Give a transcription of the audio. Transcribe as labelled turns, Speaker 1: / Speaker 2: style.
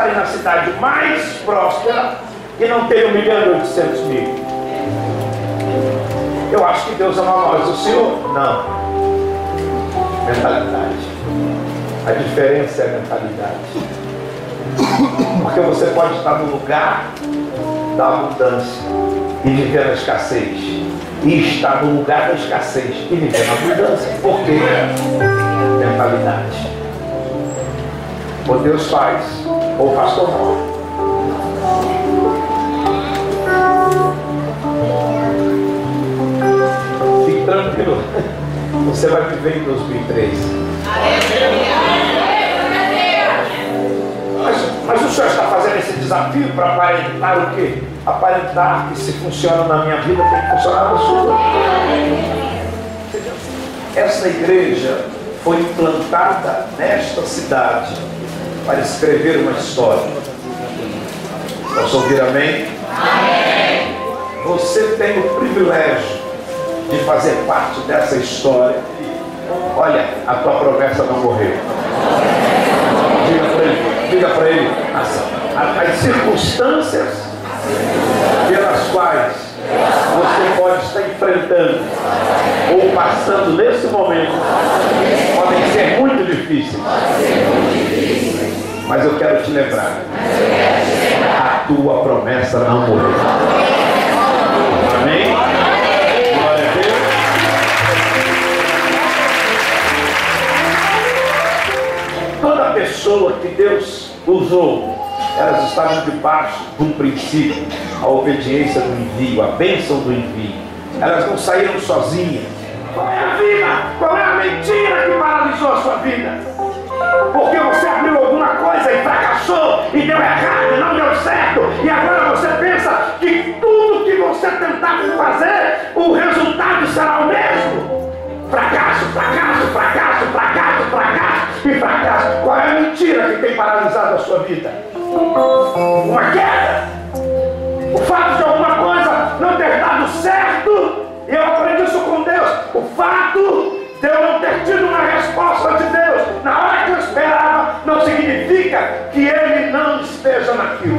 Speaker 1: estarem na cidade mais próspera e não terem um milhão e oitocentos mil? Eu acho que Deus ama nós. O Senhor? Não. Mentalidade. A diferença é a mentalidade. Porque você pode estar no lugar da abundância e viver na escassez. E estar no lugar da escassez e viver na abundância. Por quê? Mentalidade. Ou Deus faz, ou o pastor morre. Fique tranquilo. Você vai viver em 2003. Mas, mas o senhor está fazendo esse desafio para aparentar o quê? Aparentar que se funciona na minha vida tem que funcionar na sua. Essa igreja foi implantada nesta cidade para escrever uma história. Posso ouvir amém? Amém. Você tem o privilégio de fazer parte dessa história. Olha, a tua promessa não morreu. Diga para ele, diga para ele as, as circunstâncias pelas quais você pode estar enfrentando ou passando nesse momento podem ser muito difíceis. Mas eu quero te lembrar, a tua promessa não morreu. Amém? Glória a Deus. Toda pessoa que Deus usou, elas estavam debaixo de um princípio, a obediência do envio, a bênção do envio. Elas não saíram sozinhas. Qual é a vida? Qual é a mentira que paralisou a sua vida? Porque você você tentar fazer, o resultado será o mesmo. Fracasso, fracasso, fracasso, fracasso, fracasso e fracasso. Qual é a mentira que tem paralisado a sua vida? Uma queda. O fato de alguma coisa não ter dado certo, e eu aprendi isso com Deus. O fato de eu não ter tido uma resposta de Deus na hora que eu esperava, não significa que Ele não esteja naquilo.